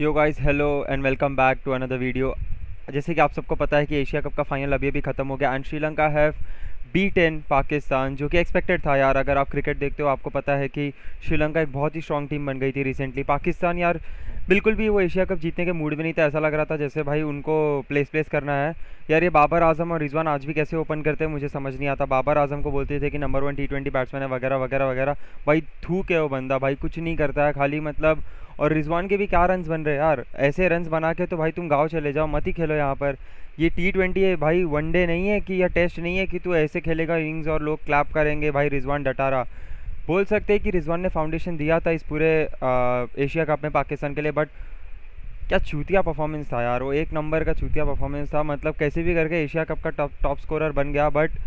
Yo guys hello and welcome back to another video जैसे कि आप सबको पता है कि एशिया कप का फाइनल अभी अभी ख़त्म हो गया and Sri Lanka have beaten Pakistan, जो कि एक्सपेक्टेड था यार। अगर आप क्रिकेट देखते हो, आपको पता है कि श्रीलंका एक बहुत ही स्ट्रॉन्ग टीम बन गई थी रिसेंटली पाकिस्तान यार, बिल्कुल भी वो एशिया कप जीतने के मूड में नहीं था, ऐसा लग रहा था जैसे भाई उनको प्लेस प्लेस करना है। यार ये बाबर आज़म और रिजवान आज भी कैसे ओपन करते हैं, मुझे समझ नहीं आता। बाबर आज़म को बोलते थे कि number one T twenty batsman है, वगैरह वगैरह वगैरह। भाई थूक है वो बंदा, भाई कुछ नहीं करता है, खाली मतलब और रिजवान के भी क्या रन्स बन रहे यार? ऐसे रन्स बना के तो भाई तुम गाँव चले जाओ, मत ही खेलो यहाँ पर। ये टी ट्वेंटी है भाई वनडे नहीं है कि, या टेस्ट नहीं है कि तू ऐसे खेलेगा इनिंग्स और लोग क्लैप करेंगे भाई रिजवान डटारा। बोल सकते हैं कि रिजवान ने फाउंडेशन दिया था इस पूरे एशिया कप में पाकिस्तान के लिए बट क्या चूतिया परफॉर्मेंस था यार? वो एक नंबर का चूतिया परफॉर्मेंस था। मतलब कैसे भी करके एशिया कप का टॉप टॉप स्कोरर बन गया बट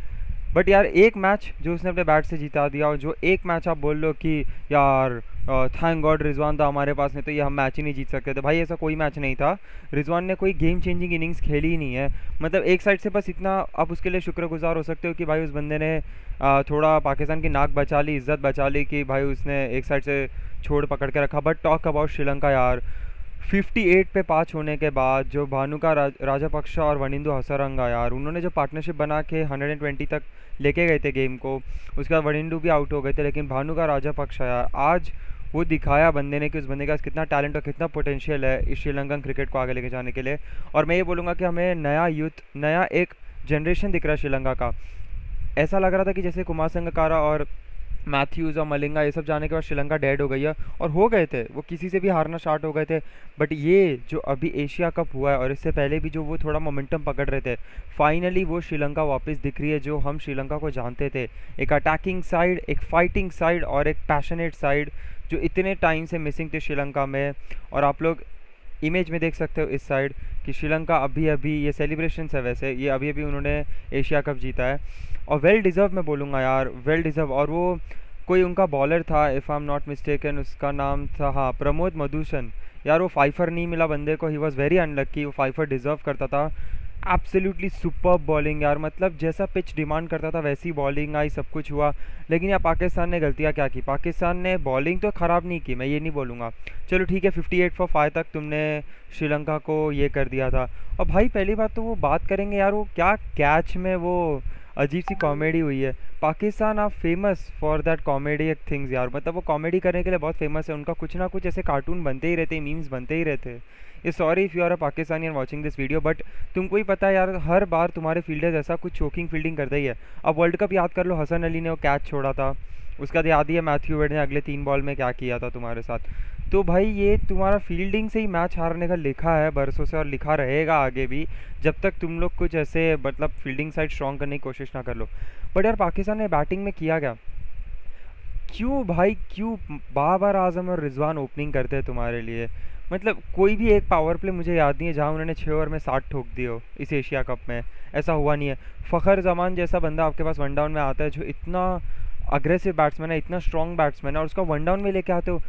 बट यार एक मैच जो उसने अपने बैट से जिता दिया और जो एक मैच आप बोल लो कि यार थैंक गॉड रिजवान था हमारे पास नहीं तो ये हम मैच ही नहीं जीत सकते थे। भाई ऐसा कोई मैच नहीं था। रिजवान ने कोई गेम चेंजिंग इनिंग्स खेली ही नहीं है। मतलब एक साइड से बस इतना आप उसके लिए शुक्रगुजार हो सकते हो कि भाई उस बंदे ने थोड़ा पाकिस्तान की नाक बचा ली इज़्ज़त बचा ली कि भाई उसने एक साइड से छोड़ पकड़ के रखा। बट टॉक अबाउट श्रीलंका यार। 58 पे पाँच होने के बाद जो भानुका राज, राजापक्षा और वनिंदु हसरंगा यार उन्होंने जो पार्टनरशिप बना के 120 तक लेके गए थे गेम को उसके बाद वनिंदु भी आउट हो गए थे लेकिन भानुका राजापक्षा यार आज वो दिखाया बंदे ने कि उस बंदे का कितना टैलेंट और कितना पोटेंशियल है इस श्रीलंकन क्रिकेट को आगे लेके जाने के लिए। और मैं ये बोलूँगा कि हमें नया यूथ नया एक जनरेशन दिख रहा है श्रीलंका का। ऐसा लग रहा था कि जैसे कुमार संगकारा और मैथ्यूज़ और मलिंगा ये सब जाने के बाद श्रीलंका डेड हो गई है और हो गए थे, वो किसी से भी हारना स्टार्ट हो गए थे। बट ये जो अभी एशिया कप हुआ है और इससे पहले भी जो वो थोड़ा मोमेंटम पकड़ रहे थे फाइनली वो श्रीलंका वापस दिख रही है जो हम श्रीलंका को जानते थे। एक अटैकिंग साइड एक फाइटिंग साइड और एक पैशनेट साइड जो इतने टाइम से मिसिंग थे श्रीलंका में, और आप लोग इमेज में देख सकते हो इस साइड कि श्रीलंका अभी अभी ये सेलिब्रेशन है वैसे, ये अभी अभी उन्होंने एशिया कप जीता है। और वेल डिज़र्व मैं बोलूँगा यार वेल डिज़र्व और वो कोई उनका बॉलर था if I am not mistaken उसका नाम था हाँ प्रमोद मधुसन। यार वो फाइफर नहीं मिला बंदे को ही वॉज़ वेरी अनलक्की वो फाइफर डिज़र्व करता था। एब्सोल्युटली सुपर बॉलिंग यार। मतलब जैसा पिच डिमांड करता था, वैसी बॉलिंग आई, सब कुछ हुआ। लेकिन यार पाकिस्तान ने गलतियाँ क्या की? पाकिस्तान ने बॉलिंग तो ख़राब नहीं की, मैं ये नहीं बोलूँगा। चलो ठीक है 58 फॉर फाइव तक तुमने श्रीलंका को ये कर दिया था। और भाई, पहली बात तो वो बात करेंगे यार, वो क्या कैच में वो अजीब सी कॉमेडी हुई है। Pakistan are famous for that comedy things यार। मतलब वो कॉमेडी करने के लिए बहुत फ़ेमस है। उनका कुछ ना कुछ ऐसे कार्टून बनते ही रहते मीम्स बनते ही रहते। ये sorry if you are a Pakistani and watching this video but तुमको ही पता है यार, हर बार तुम्हारे फील्डर्स ऐसा कुछ चोकिंग फील्डिंग करते ही है। अब वर्ल्ड कप याद कर लो, हसन अली ने वो कैच छोड़ा था। उसका याद ही है मैथ्यू वेड ने अगले तीन बॉल में क्या किया था तुम्हारे साथ। तो भाई ये तुम्हारा फील्डिंग से ही मैच हारने का लिखा है, बरसों से और लिखा रहेगा आगे भी, जब तक तुम लोग कुछ ऐसे मतलब फील्डिंग साइड स्ट्रॉन्ग करने की कोशिश ना कर लो। बट यार पाकिस्तान ने बैटिंग में किया क्या? क्यों भाई, क्यों बाबर आज़म और रिजवान ओपनिंग करते हैं तुम्हारे लिए? मतलब कोई भी एक पावर प्ले मुझे याद नहीं है, जहाँ उन्होंने छः ओवर में साठ ठोक दिए हो इस एशिया कप में। ऐसा हुआ नहीं है। फ़खर जमान जैसा बंदा आपके पास वन डाउन में आता है, जो इतना अग्रेसिव बैट्समैन है, इतना स्ट्रॉन्ग बैट्समैन है, और उसका वन डाउन में लेके आते हो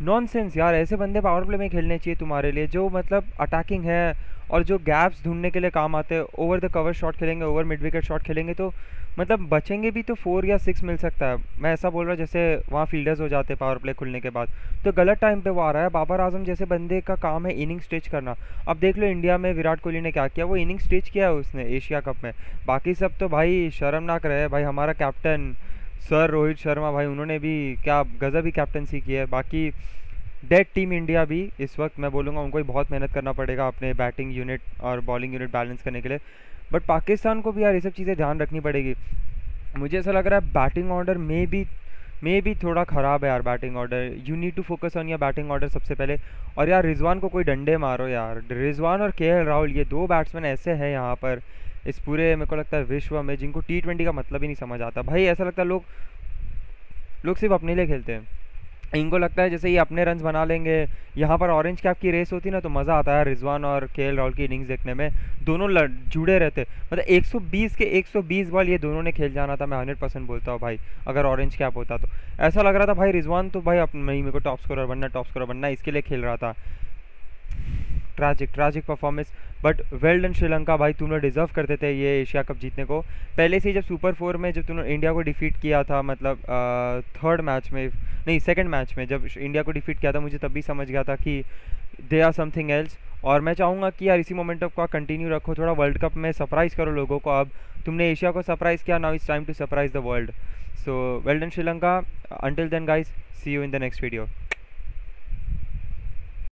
नॉनसेंस यार, ऐसे बंदे पावर प्ले में खेलने चाहिए तुम्हारे लिए। जो मतलब अटैकिंग है और जो गैप्स ढूँढने के लिए काम आते हैं ओवर द कवर शॉट खेलेंगे ओवर मिड विकेट शॉट खेलेंगे तो मतलब बचेंगे भी तो फोर या सिक्स मिल सकता है। मैं ऐसा बोल रहा हूँ, जैसे वहाँ फील्डर्स हो जाते हैं पावर प्ले खुलने के बाद। तो गलत टाइम पे वो आ रहा है। बाबर आज़म जैसे बंदे का काम है इनिंग स्टेच करना। अब देख लो इंडिया में विराट कोहली ने क्या किया, वो इनिंग स्टेच किया है उसने एशिया कप में। बाकी सब तो भाई शर्मनाक रहे भाई हमारा कैप्टन सर रोहित शर्मा भाई, उन्होंने भी क्या गज़ब ही कैप्टनसी की है। बाकी डेड टीम इंडिया भी इस वक्त मैं बोलूँगा उनको भी बहुत मेहनत करना पड़ेगा अपने बैटिंग यूनिट और बॉलिंग यूनिट बैलेंस करने के लिए। बट पाकिस्तान को भी यार ये सब चीज़ें ध्यान रखनी पड़ेगी। मुझे ऐसा लग रहा है बैटिंग ऑर्डर में भी मे भी थोड़ा ख़राब है यार batting order you need to focus on your batting order सबसे पहले। और यार रिजवान को कोई डंडे मारो यार। रिजवान और के राहुल ये दो बैट्समैन ऐसे हैं यहाँ पर। इस पूरे, मेरे को लगता है, विश्व में, जिनको टी ट्वेंटी का मतलब ही नहीं समझ आता। भाई, ऐसा लगता है लोग लोग सिर्फ़ अपने लिए खेलते हैं। इनको लगता है जैसे ये अपने रन बना लेंगे, यहाँ पर ऑरेंज कैप की रेस होती ना तो मज़ा आता है रिजवान और के राहुल की इनिंग्स देखने में। दोनों जुड़े रहते। मतलब 120 के 120 बॉल, ये दोनों ने खेल जाना था, मैं 100 परसेंट बोलता हूँ भाई, अगर ऑरेंज कैप होता तो। ऐसा लग रहा था भाई रिजवान तो भाई अपने, मेरे को टॉप स्कोर बनना टॉप स्कोर बनना, इसके लिए खेल रहा था। Tragic tragic performance but well done Sri Lanka भाई, तुमने डिज़र्व करते थे ये एशिया कप जीतने को। पहले से जब सुपर फोर में जब तुमने इंडिया को डिफीट किया था मतलब थर्ड मैच में, नहीं सेकंड मैच में जब इंडिया को डिफीट किया था, मुझे तब भी समझ गया था कि दे आर समथिंग एल्स और मैं चाहूँगा कि यार इसी मोमेंटम को कंटिन्यू रखो, थोड़ा वर्ल्ड कप में सरप्राइज़ करो लोगों को। अब तुमने एशिया को सरप्राइज़ किया now it's time to surprise the world so well done Sri Lanka until then guys see you in the next video